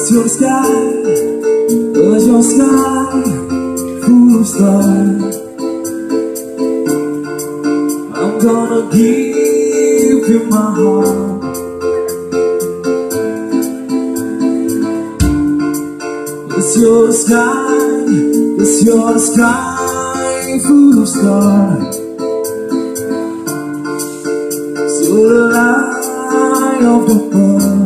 Cause your sky, cause your sky full of stars. I'm gonna give you my heart. Cause your sky, cause your sky full of stars. So the light of the world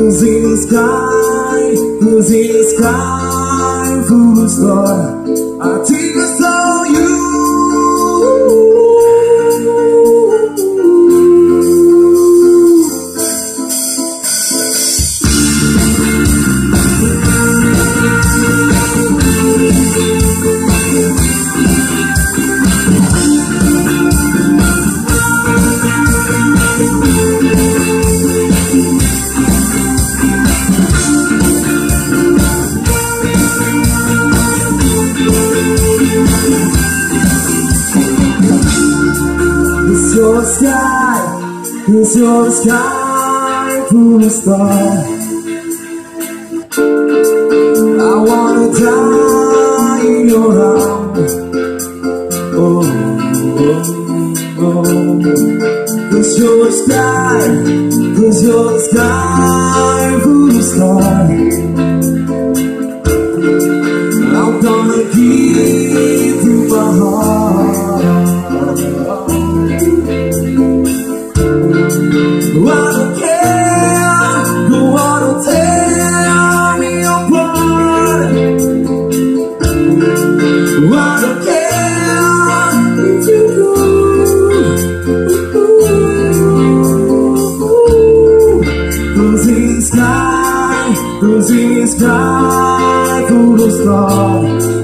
Who's in the sky, who's in the sky of stars I think your sky, it's your sky full of stars. I wanna die in your arms. Oh, oh, oh. It's your sky, it's your sky full of stars. Cause in the sky, cause in